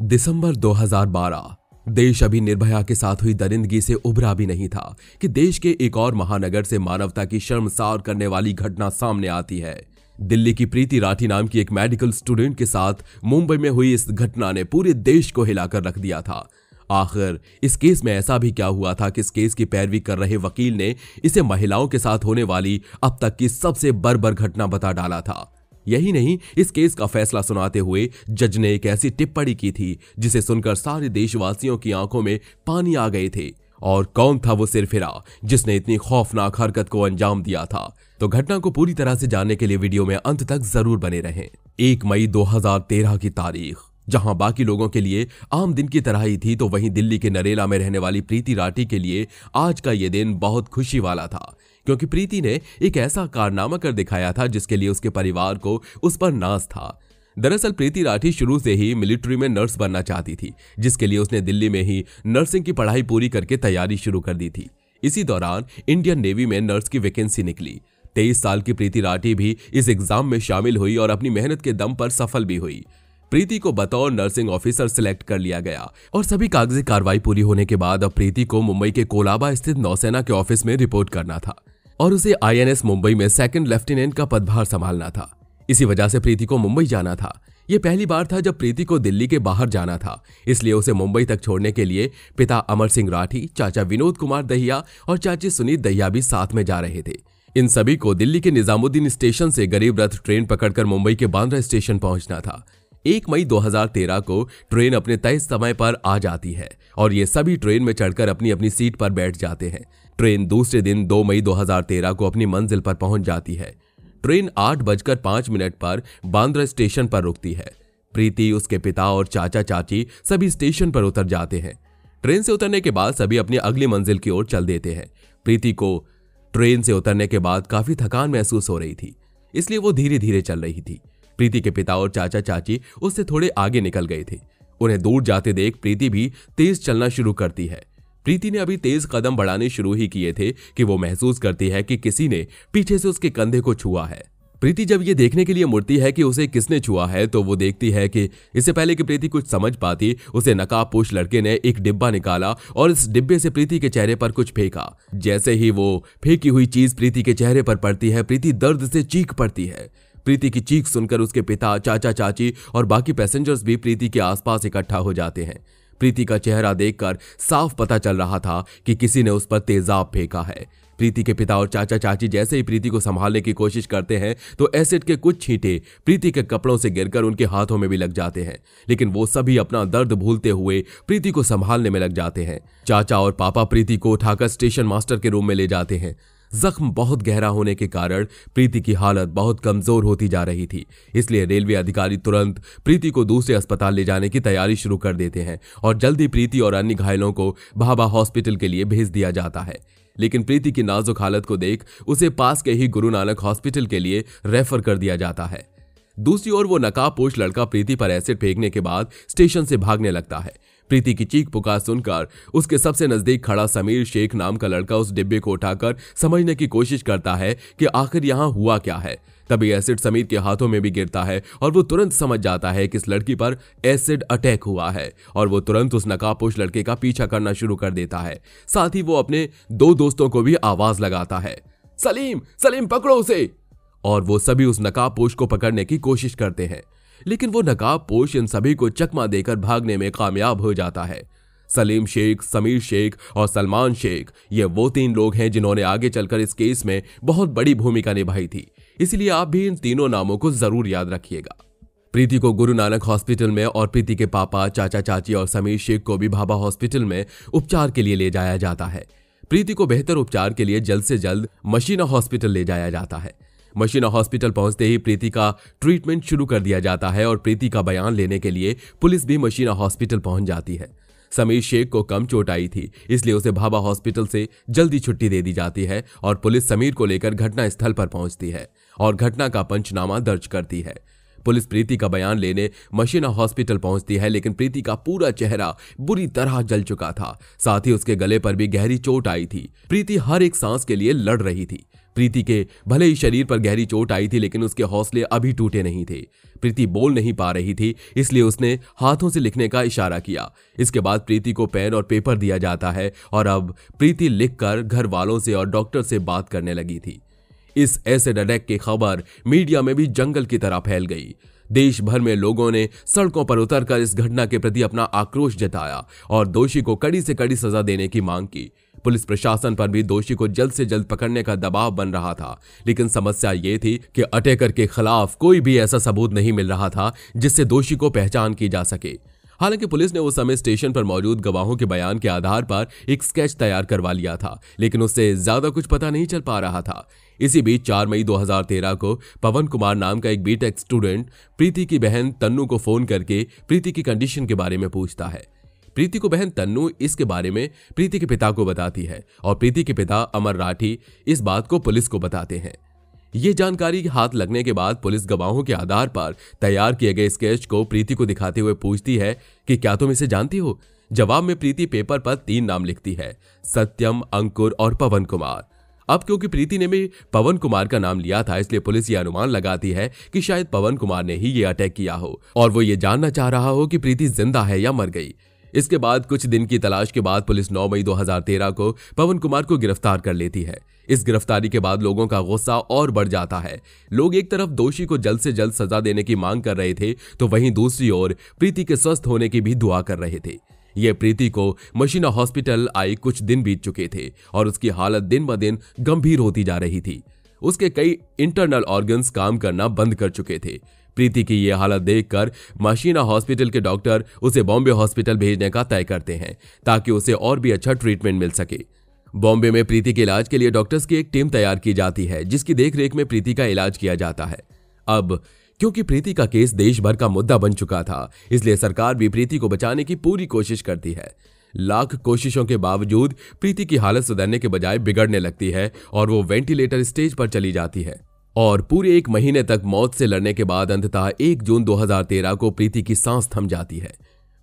दिसंबर 2012 देश अभी निर्भया के साथ हुई दरिंदगी से उभरा भी नहीं था कि देश के एक और महानगर से मानवता की शर्मसार करने वाली घटना सामने आती है। दिल्ली की प्रीति राठी नाम की एक मेडिकल स्टूडेंट के साथ मुंबई में हुई इस घटना ने पूरे देश को हिलाकर रख दिया था। आखिर, इस केस में ऐसा भी क्या हुआ था कि इस केस की पैरवी कर रहे वकील ने इसे महिलाओं के साथ होने वाली अब तक की सबसे बर्बर घटना बता डाला था। यही नहीं, इस केस का फैसला सुनाते हुए जज ने एक ऐसी टिप्पणी की थी, जिसे सुनकर सारे देशवासियों की आँखों में पानी आ गए थे। और कौन था वो सिरफिरा जिसने इतनी खौफनाक हरकत को अंजाम दिया था? तो घटना को पूरी तरह से जानने के लिए वीडियो में अंत तक ज़रूर बने रहें। एक मई 2013 की तारीख। जहाँ बाकी लोगों के लिए आम दिन की तरह ही थी तो वहीं दिल्ली के नरेला में रहने वाली प्रीति राठी के लिए आज का यह दिन बहुत खुशी वाला था, क्योंकि प्रीति ने एक ऐसा कारनामा कर दिखाया था जिसके लिए उसके परिवार को उस पर नाज था। दरअसल प्रीति राठी शुरू से ही मिलिट्री में नर्स बनना चाहती थी, जिसके लिए उसने दिल्ली में ही नर्सिंग की पढ़ाई पूरी करके तैयारी शुरू कर दी थी। इसी दौरान इंडियन नेवी में नर्स की वैकेंसी निकली। तेईस साल की प्रीति राठी भी इस एग्ज़ाम में शामिल हुई और अपनी मेहनत के दम पर सफल भी हुई। प्रीति को बतौर नर्सिंग ऑफिसर सिलेक्ट कर लिया गया और सभी कागज़ी कार्रवाई पूरी होने के बाद अब प्रीति को मुंबई के कोलाबा स्थित नौसेना के ऑफ़िस में रिपोर्ट करना था और उसे आईएनएस मुंबई में सेकंड लेफ्टिनेंट का पदभार संभालना था। इसी वजह से प्रीति को मुंबई जाना था। यह पहली बार था जब प्रीति को दिल्ली के बाहर जाना था, इसलिए उसे मुंबई तक छोड़ने के लिए पिता अमर सिंह राठी, चाचा विनोद कुमार दहिया और चाची सुनीत दहिया भी साथ में जा रहे थे। इन सभी को दिल्ली के निजामुद्दीन स्टेशन से गरीब रथ ट्रेन पकड़कर मुंबई के बांद्रा स्टेशन पहुँचना था। एक मई 2013 को ट्रेन अपने तय समय पर आ जाती है और ये सभी ट्रेन में चढ़कर अपनी अपनी सीट पर बैठ जाते हैं। ट्रेन दूसरे दिन 2 मई 2013 को अपनी मंजिल पर पहुँच जाती है। ट्रेन आठ बजकर पाँच मिनट पर बांद्रा स्टेशन पर रुकती है। प्रीति, उसके पिता और चाचा चाची सभी स्टेशन पर उतर जाते हैं। ट्रेन से उतरने के बाद सभी अपनी अगली मंजिल की ओर चल देते हैं। प्रीति को ट्रेन से उतरने के बाद काफ़ी थकान महसूस हो रही थी, इसलिए वो धीरे धीरे चल रही थी। प्रीति के पिता और चाचा चाची उससे थोड़े आगे निकल गए थे। उन्हें दूर जाते देख प्रीति भी तेज चलना शुरू करती है। प्रीति ने अभी तेज कदम बढ़ाने शुरू ही किए थे कि वो महसूस करती है कि किसी ने पीछे से उसके कंधे को छुआ है। प्रीति जब ये देखने के लिए मुड़ती है कि उसे किसने छुआ है तो वो देखती है कि इससे पहले कि प्रीति कुछ समझ पाती, उसे नकाबपोश लड़के ने एक डिब्बा निकाला और इस डिब्बे से प्रीति के चेहरे पर कुछ फेंका। जैसे ही वो फेंकी हुई चीज़ प्रीति के चेहरे पर पड़ती है, प्रीति दर्द से चीख पड़ती है। प्रीति की चीख सुनकर उसके पिता, चाचा, चाची और बाकी पैसेंजर्स भी प्रीति के आसपास इकट्ठा हो जाते हैं। प्रीति का चेहरा देखकर साफ़ पता चल रहा था कि किसी ने उस पर तेजाब फेंका है। प्रीति के पिता और चाचा, चाची जैसे ही प्रीति को संभालने की कोशिश करते हैं तो एसिड के कुछ छींटे प्रीति के कपड़ों से गिरकर उनके हाथों में भी लग जाते हैं। लेकिन वो सभी अपना दर्द भूलते हुए प्रीति को संभालने में लग जाते हैं। चाचा और पापा प्रीति को उठाकर स्टेशन मास्टर के रूम में ले जाते हैं। जख्म बहुत गहरा होने के कारण प्रीति की हालत बहुत कमज़ोर होती जा रही थी। इसलिए रेलवे अधिकारी तुरंत प्रीति को दूसरे अस्पताल ले जाने की तैयारी शुरू कर देते हैं और जल्दी प्रीति और अन्य घायलों को भाभा हॉस्पिटल के लिए भेज दिया जाता है। लेकिन प्रीति की नाजुक हालत को देख उसे पास के ही गुरु नानक हॉस्पिटल के लिए रेफर कर दिया जाता है। दूसरी ओर वो नकाबपोश लड़का प्रीति पर एसिड फेंकने के बाद स्टेशन से भागने लगता है। प्रीति की चीख पुकार सुनकर उसके सबसे नज़दीक खड़ा समीर शेख नाम का लड़का उस डिब्बे को उठाकर समझने की कोशिश करता है कि आखिर यहाँ हुआ क्या है। तभी एसिड समीर के हाथों में भी गिरता है और वो तुरंत समझ जाता है कि इस लड़की पर एसिड अटैक हुआ है और वो तुरंत उस नकाबपोश लड़के का पीछा करना शुरू कर देता है। साथ ही वो अपने दो दोस्तों को भी आवाज़ लगाता है, सलीम सलीम, पकड़ो उसे! और वो सभी उस नकाबपोश को पकड़ने की कोशिश करते हैं। लेकिन वो नकाब पोश इन सभी को चकमा देकर भागने में कामयाब हो जाता है। सलीम शेख, समीर शेख और सलमान शेख, ये वो तीन लोग हैं जिन्होंने आगे चलकर इस केस में बहुत बड़ी भूमिका निभाई थी। इसलिए आप भी इन तीनों नामों को ज़रूर याद रखिएगा। प्रीति को गुरु नानक हॉस्पिटल में और प्रीति के पापा, चाचा चाची और समीर शेख को भी भाभा हॉस्पिटल में उपचार के लिए ले जाया जाता है। प्रीति को बेहतर उपचार के लिए जल्द से जल्द मशीना हॉस्पिटल ले जाया जाता है। मशीना हॉस्पिटल पहुँचते ही प्रीति का ट्रीटमेंट शुरू कर दिया जाता है और प्रीति का बयान लेने के लिए पुलिस भी मशीना हॉस्पिटल पहुँच जाती है। समीर शेख को कम चोट आई थी, इसलिए उसे भाभा हॉस्पिटल से जल्दी छुट्टी दे दी जाती है और पुलिस समीर को लेकर घटना स्थल पर पहुँचती है और घटना का पंचनामा दर्ज करती है। पुलिस प्रीति का बयान लेने मशीना हॉस्पिटल पहुँचती है, लेकिन प्रीति का पूरा चेहरा बुरी तरह जल चुका था। साथ ही उसके गले पर भी गहरी चोट आई थी। प्रीति हर एक सांस के लिए लड़ रही थी। प्रीति के भले ही शरीर पर गहरी चोट आई थी, लेकिन उसके हौसले अभी टूटे नहीं थे। प्रीति बोल नहीं पा रही थी, इसलिए उसने हाथों से लिखने का इशारा किया। इसके बाद प्रीति को पेन और पेपर दिया जाता है, और अब प्रीति लिखकर घर वालों से और डॉक्टर से बात करने लगी थी। इस एसिड अटैक की खबर मीडिया में भी जंगल की तरह फैल गई। देश भर में लोगों ने सड़कों पर उतरकर इस घटना के प्रति अपना आक्रोश जताया और दोषी को कड़ी से कड़ी सजा देने की मांग की। पुलिस प्रशासन पर भी दोषी को जल्द से जल्द पकड़ने का दबाव बन रहा था। लेकिन समस्या ये थी कि अटेकर के खिलाफ कोई भी ऐसा सबूत नहीं मिल रहा था, जिससे दोषी को पहचान की जा सके। हालाँकि पुलिस ने उस समय स्टेशन पर मौजूद गवाहों के बयान के आधार पर एक स्केच तैयार करवा लिया था, लेकिन उससे ज़्यादा कुछ पता नहीं चल पा रहा था। इसी बीच 4 मई 2013 को पवन कुमार नाम का एक बीटेक स्टूडेंट प्रीति की बहन तन्नू को फ़ोन करके प्रीति की कंडीशन के बारे में पूछता है। प्रीति को बहन तन्नू इसके बारे में प्रीति के पिता को बताती है और प्रीति के पिता अमर राठी इस बात को पुलिस को बताते हैं। ये जानकारी हाथ लगने के बाद पुलिस गवाहों के आधार पर तैयार किए गए स्केच को प्रीति को दिखाते हुए पूछती है कि क्या तुम इसे जानती हो? जवाब में प्रीति पेपर पर तीन नाम लिखती है, सत्यम, अंकुर और पवन कुमार। अब क्योंकि प्रीति ने भी पवन कुमार का नाम लिया था, इसलिए पुलिस ये अनुमान लगाती है कि शायद पवन कुमार ने ही ये अटैक किया हो। और वो ये जानना चाह रहा हो कि प्रीति ज़िंदा है या मर गई। इसके बाद कुछ दिन की तलाश के बाद पुलिस 9 मई 2013 को पवन कुमार को गिरफ़्तार कर लेती है। इस गिरफ्तारी के बाद लोगों का गुस्सा और बढ़ जाता है। लोग एक तरफ़ दोषी को जल्द से जल्द सजा देने की मांग कर रहे थे तो वहीं दूसरी ओर प्रीति के स्वस्थ होने की भी दुआ कर रहे थे। ये प्रीति को मशीना हॉस्पिटल आई कुछ दिन बीत चुके थे और उसकी हालत दिन ब दिन गंभीर होती जा रही थी। उसके कई इंटरनल ऑर्गन्स काम करना बंद कर चुके थे। प्रीति की यह हालत देखकर मशीना हॉस्पिटल के डॉक्टर उसे बॉम्बे हॉस्पिटल भेजने का तय करते हैं, ताकि उसे और भी अच्छा ट्रीटमेंट मिल सके। बॉम्बे में प्रीति के इलाज के लिए डॉक्टर्स की एक टीम तैयार की जाती है, जिसकी देखरेख में प्रीति का इलाज किया जाता है। अब, क्योंकि प्रीति का केस देश भर का मुद्दा बन चुका था, इसलिए सरकार भी प्रीति को बचाने की पूरी कोशिश करती है। लाख कोशिशों के बावजूद प्रीति की हालत सुधरने के बजाय बिगड़ने लगती है और वो वेंटिलेटर स्टेज पर चली जाती है। और पूरे एक महीने तक मौत से लड़ने के बाद अंततः एक जून 2013 को प्रीति की सांस थम जाती है।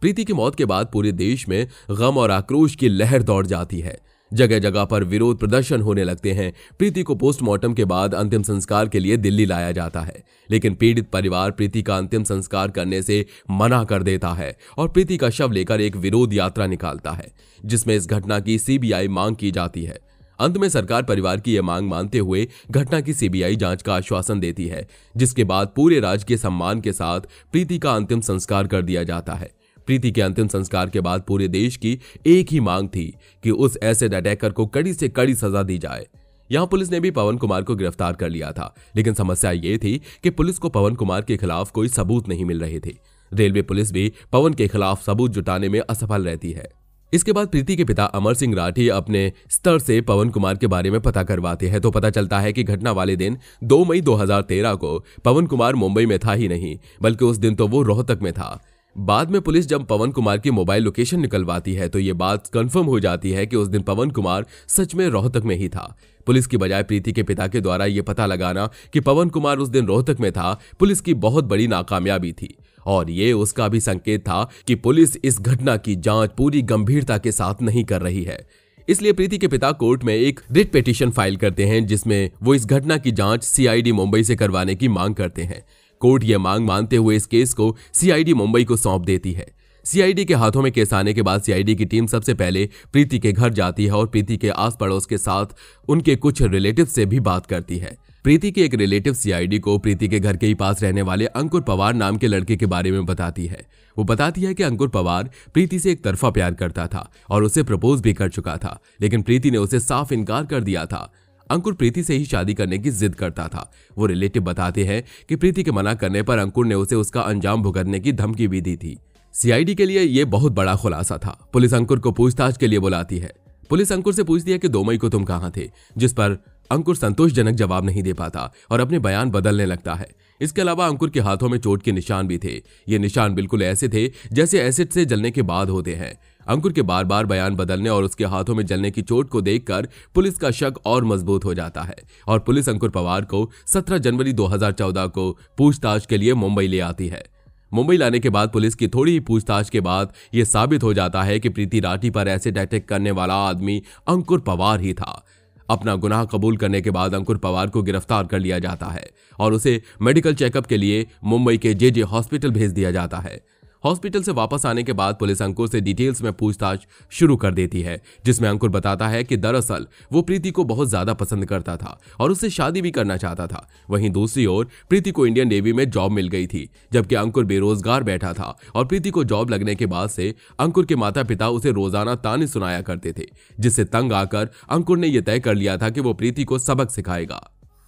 प्रीति की मौत के बाद पूरे देश में गम और आक्रोश की लहर दौड़ जाती है। जगह जगह पर विरोध प्रदर्शन होने लगते हैं। प्रीति को पोस्टमार्टम के बाद अंतिम संस्कार के लिए दिल्ली लाया जाता है। लेकिन पीड़ित परिवार प्रीति का अंतिम संस्कार करने से मना कर देता है और प्रीति का शव लेकर एक विरोध यात्रा निकालता है, जिसमें इस घटना की सीबीआई मांग की जाती है। अंत में सरकार परिवार की यह मांग मानते हुए घटना की सीबीआई जाँच का आश्वासन देती है, जिसके बाद पूरे राज्य के सम्मान के साथ प्रीति का अंतिम संस्कार कर दिया जाता है। प्रीति के अंतिम संस्कार के बाद पूरे देश की एक ही मांग थी कि उस एसिड अटैकर को कड़ी से कड़ी सजा दी जाए। यहाँ पुलिस ने भी पवन कुमार को गिरफ़्तार कर लिया था, लेकिन समस्या ये थी कि पुलिस को पवन कुमार के खिलाफ कोई सबूत नहीं मिल रहे थे। रेलवे पुलिस भी पवन के खिलाफ सबूत जुटाने में असफल रहती है। इसके बाद प्रीति के पिता अमर सिंह राठी अपने स्तर से पवन कुमार के बारे में पता करवाते हैं तो पता चलता है कि घटना वाले दिन 2 मई 2013 को पवन कुमार मुंबई में था ही नहीं, बल्कि उस दिन तो वो रोहतक में था। बाद में पुलिस जब पवन कुमार की मोबाइल लोकेशन निकलवाती है तो ये बात कंफर्म हो जाती है कि उस दिन पवन कुमार सच में रोहतक में ही था। पुलिस की बजाय प्रीति के पिता के द्वारा ये पता लगाना कि पवन कुमार उस दिन रोहतक में था, पुलिस की बहुत बड़ी नाकामयाबी थी। और ये उसका भी संकेत था कि पुलिस इस घटना की जाँच पूरी गंभीरता के साथ नहीं कर रही है। इसलिए प्रीति के पिता कोर्ट में एक रिट पिटीशन फ़ाइल करते हैं, जिसमें वो इस घटना की जाँच सीआईडी मुंबई से करवाने की मांग करते हैं। कोर्ट यह मांग मानते हुए इस केस को सीआईडी मुंबई को सौंप देती है। सीआईडी के हाथों में केस आने के बाद सीआईडी की टीम सबसे पहले प्रीति के घर जाती है और प्रीति के आस पड़ोस के साथ उनके कुछ रिलेटिव से भी बात करती है। प्रीति के एक रिलेटिव सीआईडी को प्रीति के घर के ही पास रहने वाले अंकुर पवार नाम के लड़के के बारे में बताती है। वो बताती है कि अंकुर पवार प्रीति से एक तरफा प्यार करता था और उसे प्रपोज भी कर चुका था, लेकिन प्रीति ने उसे साफ़ इनकार कर दिया था। अंकुर प्रीति से ही शादी करने की जिद करता था। वो रिलेटिव बताते हैं कि प्रीति के मना करने पर अंकुर ने उसे उसका अंजाम भुगतने की धमकी भी दी थी। सीआईडी के लिए यह बहुत बड़ा खुलासा था। पुलिस अंकुर को पूछताछ के लिए बुलाती है। पुलिस अंकुर से पूछती है कि दो मई को तुम कहाँ थे, जिस पर अंकुर संतोषजनक जवाब नहीं दे पाता और अपने बयान बदलने लगता है। इसके अलावा अंकुर के हाथों में चोट के निशान भी थे। ये निशान बिल्कुल ऐसे थे जैसे एसिड से जलने के बाद होते हैं। अंकुर के बार बार बयान बदलने और उसके हाथों में जलने की चोट को देखकर पुलिस का शक और मज़बूत हो जाता है और पुलिस अंकुर पवार को 17 जनवरी 2014 को पूछताछ के लिए मुंबई ले आती है। मुंबई लाने के बाद पुलिस की थोड़ी ही पूछताछ के बाद यह साबित हो जाता है कि प्रीति राठी पर एसिड अटैक करने वाला आदमी अंकुर पवार ही था। अपना गुनाह कबूल करने के बाद अंकुर पवार को गिरफ़्तार कर लिया जाता है और उसे मेडिकल चेकअप के लिए मुंबई के जे जे हॉस्पिटल भेज दिया जाता है। हॉस्पिटल से वापस आने के बाद पुलिस अंकुर से डिटेल्स में पूछताछ शुरू कर देती है, जिसमें अंकुर बताता है कि दरअसल वो प्रीति को बहुत ज़्यादा पसंद करता था और उससे शादी भी करना चाहता था। वहीं दूसरी ओर प्रीति को इंडियन नेवी में जॉब मिल गई थी, जबकि अंकुर बेरोजगार बैठा था और प्रीति को जॉब लगने के बाद से अंकुर के माता पिता उसे रोज़ाना ताने सुनाया करते थे, जिससे तंग आकर अंकुर ने यह तय कर लिया था कि वो प्रीति को सबक सिखाएगा।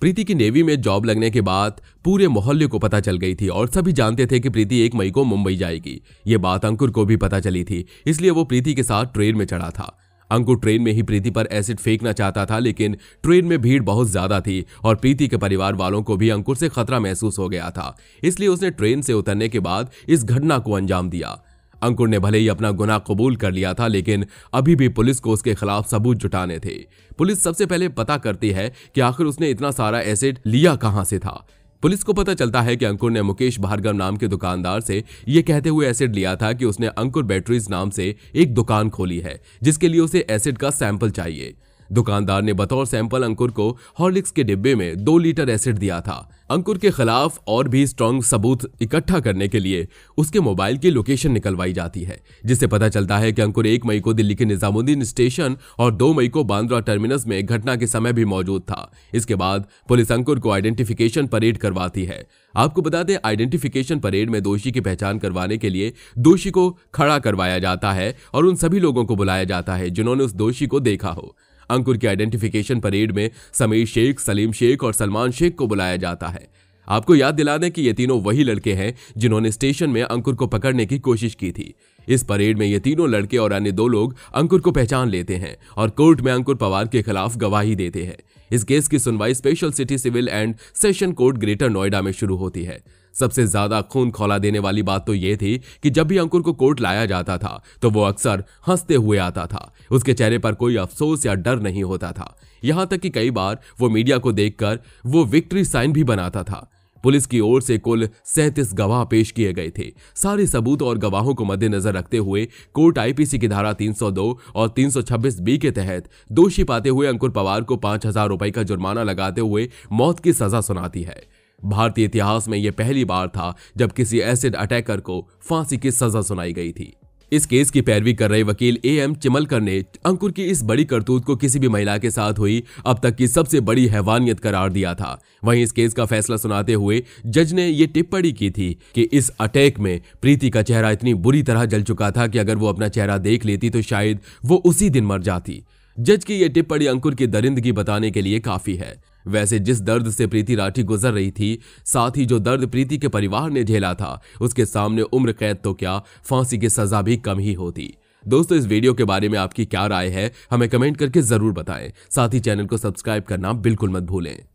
प्रीति की नेवी में जॉब लगने के बाद पूरे मोहल्ले को पता चल गई थी और सभी जानते थे कि प्रीति एक मई को मुंबई जाएगी। ये बात अंकुर को भी पता चली थी, इसलिए वो प्रीति के साथ ट्रेन में चढ़ा था। अंकुर ट्रेन में ही प्रीति पर एसिड फेंकना चाहता था, लेकिन ट्रेन में भीड़ बहुत ज़्यादा थी और प्रीति के परिवार वालों को भी अंकुर से खतरा महसूस हो गया था। इसलिए उसने ट्रेन से उतरने के बाद इस घटना को अंजाम दिया। अंकुर ने भले ही अपना गुनाह कबूल कर लिया था, लेकिन अभी भी पुलिस को उसके खिलाफ सबूत जुटाने थे। पुलिस सबसे पहले पता करती है कि आखिर उसने इतना सारा एसिड लिया कहाँ से था। पुलिस को पता चलता है कि अंकुर ने मुकेश भार्गव नाम के दुकानदार से यह कहते हुए एसिड लिया था कि उसने अंकुर बैटरीज नाम से एक दुकान खोली है, जिसके लिए उसे एसिड का सैंपल चाहिए। दुकानदार ने बतौर सैंपल अंकुर को हॉर्लिक्स के डिब्बे में दो लीटर एसिड दिया था। अंकुर के खिलाफ और भी स्ट्रॉन्ग सबूत इकट्ठा करने के लिए उसके मोबाइल की लोकेशन निकलवाई जाती है, जिससे पता चलता है कि अंकुर एक मई को दिल्ली के निजामुद्दीन स्टेशन और दो मई को बांद्रा टर्मिनस में घटना के समय भी मौजूद था। इसके बाद पुलिस अंकुर को आइडेंटिफिकेशन परेड करवाती है। आपको बता दें आइडेंटिफिकेशन परेड में दोषी की पहचान करवाने के लिए दोषी को खड़ा करवाया जाता है और उन सभी लोगों को बुलाया जाता है जिन्होंने उस दोषी को देखा हो। अंकुर की आइडेंटिफिकेशन परेड में समीर शेख, सलीम शेख और सलमान शेख को बुलाया जाता है। आपको याद दिला दें कि ये तीनों वही लड़के हैं जिन्होंने स्टेशन में अंकुर को पकड़ने की कोशिश की थी। इस परेड में ये तीनों लड़के और अन्य दो लोग अंकुर को पहचान लेते हैं और कोर्ट में अंकुर पवार के खिलाफ गवाही देते हैं। इस केस की सुनवाई special city civil and session court Greater Noida में शुरू होती है। सबसे ज़्यादा खून खौला देने वाली बात तो यह थी कि जब भी अंकुर को कोर्ट लाया जाता था तो वो अक्सर हँसते हुए आता था। उसके चेहरे पर कोई अफसोस या डर नहीं होता था। यहाँ तक कि कई बार वो मीडिया को देखकर वो विक्ट्री साइन भी बनाता था। पुलिस की ओर से कुल सैंतीस गवाह पेश किए गए थे। सारे सबूत और गवाहों को मद्देनजर रखते हुए कोर्ट आईपीसी की धारा 302 और 326 बी के तहत दोषी पाते हुए अंकुर पवार को पाँच हज़ार रुपए का जुर्माना लगाते हुए मौत की सजा सुनाती है। भारतीय इतिहास में यह पहली बार था जब किसी एसिड अटैकर को फांसी की सजा सुनाई गई थी। इस केस की पैरवी कर रहे वकील ए एम चिमलकर ने अंकुर की इस बड़ी करतूत को किसी भी महिला के साथ हुई अब तक की सबसे बड़ी हैवानियत करार दिया था। वहीं इस केस का फैसला सुनाते हुए जज ने यह टिप्पणी की थी कि इस अटैक में प्रीति का चेहरा इतनी बुरी तरह जल चुका था कि अगर वो अपना चेहरा देख लेती तो शायद वो उसी दिन मर जाती। जज की यह टिप्पणी अंकुर की दरिंदगी बताने के लिए काफ़ी है। वैसे जिस दर्द से प्रीति राठी गुजर रही थी, साथ ही जो दर्द प्रीति के परिवार ने झेला था, उसके सामने उम्र कैद तो क्या, फांसी की सजा भी कम ही होती। दोस्तों, इस वीडियो के बारे में आपकी क्या राय है, हमें कमेंट करके ज़रूर बताएँ। साथ ही चैनल को सब्सक्राइब करना बिल्कुल मत भूलें।